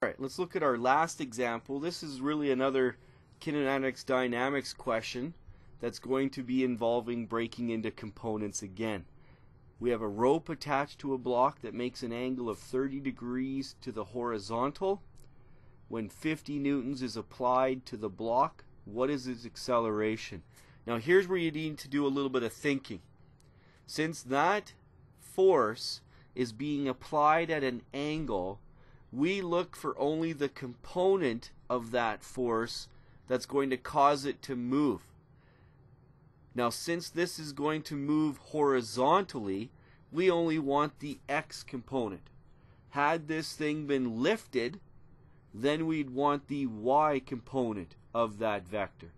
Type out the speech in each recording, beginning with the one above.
Alright, let's look at our last example. This is really another kinematics dynamics question that's going to be involving breaking into components again. We have a rope attached to a block that makes an angle of 30 degrees to the horizontal. When 50 newtons is applied to the block, what is its acceleration? Now here's where you need to do a little bit of thinking. Since that force is being applied at an angle we look for only the component of that force that's going to cause it to move. Now, since this is going to move horizontally, we only want the x component. Had this thing been lifted, then we'd want the y component of that vector.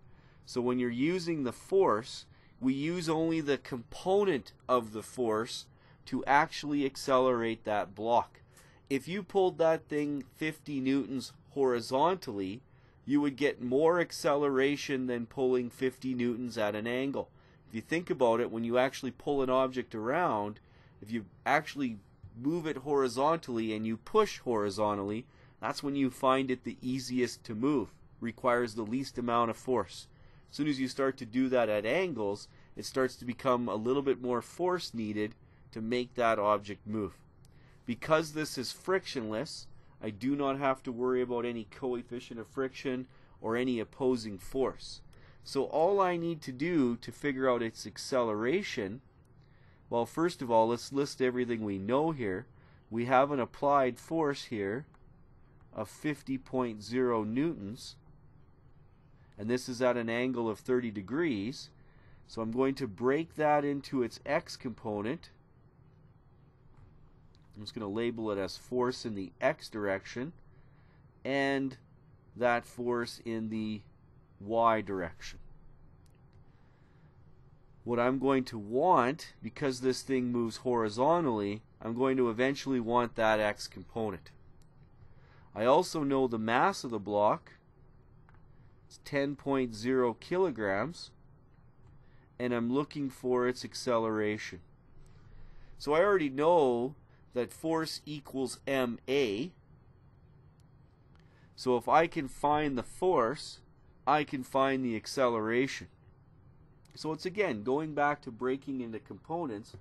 So when you're using the force, we use only the component of the force to actually accelerate that block if you pulled that thing 50 newtons horizontally, you would get more acceleration than pulling 50 newtons at an angle. If you think about it, when you actually pull an object around, if you actually move it horizontally and you push horizontally, that's when you find it the easiest to move, requires the least amount of force. As soon as you start to do that at angles, it starts to become a little bit more force needed to make that object move. Because this is frictionless, I do not have to worry about any coefficient of friction or any opposing force. So all I need to do to figure out its acceleration, well, first of all, let's list everything we know here. We have an applied force here of 50.0 newtons, and this is at an angle of 30 degrees. So I'm going to break that into its x component, I'm just going to label it as force in the x direction and that force in the y direction. What I'm going to want, because this thing moves horizontally, I'm going to eventually want that x component. I also know the mass of the block. It's 10.0 kilograms. And I'm looking for its acceleration. So I already know that force equals ma. So if I can find the force, I can find the acceleration. So it's again going back to breaking into components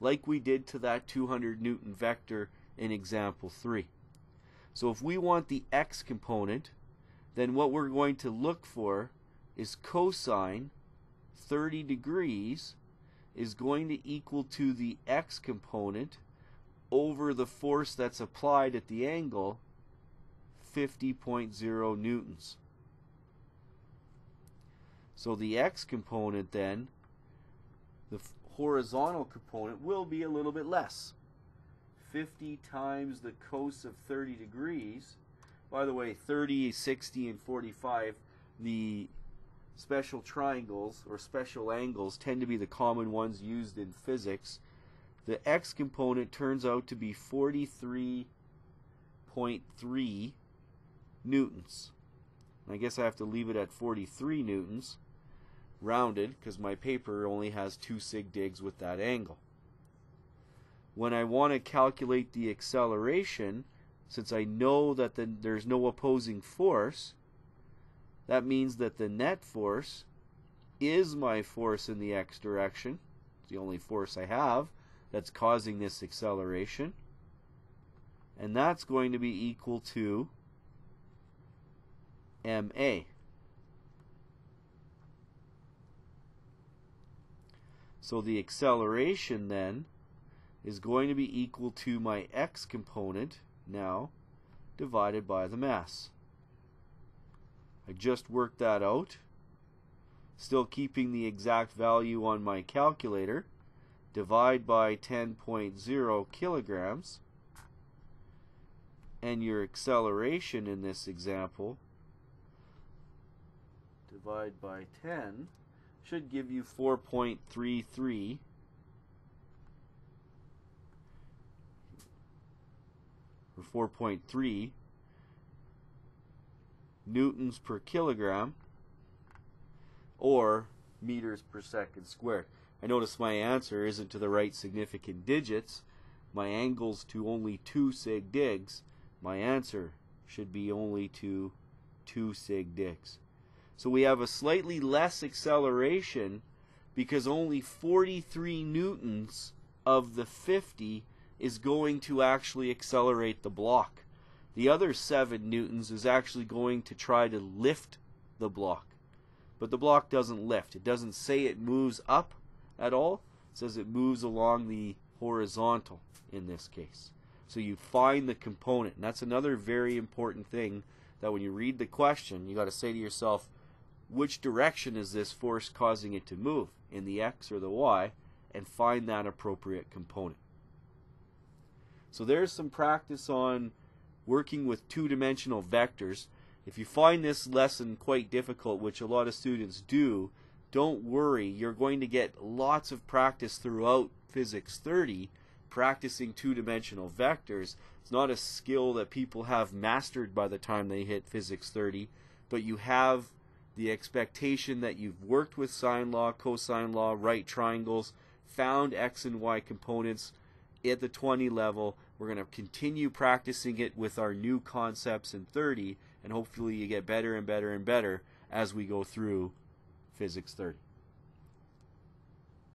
like we did to that 200 Newton vector in example 3. So if we want the x component, then what we're going to look for is cosine 30 degrees is going to equal to the x component over the force that's applied at the angle 50.0 newtons. So the x component then, the horizontal component, will be a little bit less. 50 times the cos of 30 degrees. By the way, 30, 60, and 45, the special triangles or special angles tend to be the common ones used in physics the x component turns out to be 43.3 newtons. I guess I have to leave it at 43 newtons, rounded, because my paper only has two sig digs with that angle. When I want to calculate the acceleration, since I know that the, there's no opposing force, that means that the net force is my force in the x direction. It's the only force I have that's causing this acceleration. And that's going to be equal to ma. So the acceleration then is going to be equal to my x component now divided by the mass. I just worked that out. Still keeping the exact value on my calculator divide by 10.0 kilograms and your acceleration in this example divide by 10 should give you 4.33 or 4.3 newtons per kilogram or meters per second squared. I notice my answer isn't to the right significant digits. My angle's to only two sig digs. My answer should be only to 2 sig digs. So we have a slightly less acceleration because only 43 newtons of the 50 is going to actually accelerate the block. The other 7 newtons is actually going to try to lift the block. But the block doesn't lift. It doesn't say it moves up at all. It says it moves along the horizontal in this case. So you find the component. And that's another very important thing that when you read the question, you got to say to yourself, which direction is this force causing it to move, in the x or the y, and find that appropriate component. So there's some practice on working with two-dimensional vectors. If you find this lesson quite difficult, which a lot of students do, don't worry. You're going to get lots of practice throughout Physics 30 practicing two-dimensional vectors. It's not a skill that people have mastered by the time they hit Physics 30, but you have the expectation that you've worked with sine law, cosine law, right triangles, found x and y components at the 20 level. We're going to continue practicing it with our new concepts in 30, and hopefully you get better and better and better as we go through Physics 30.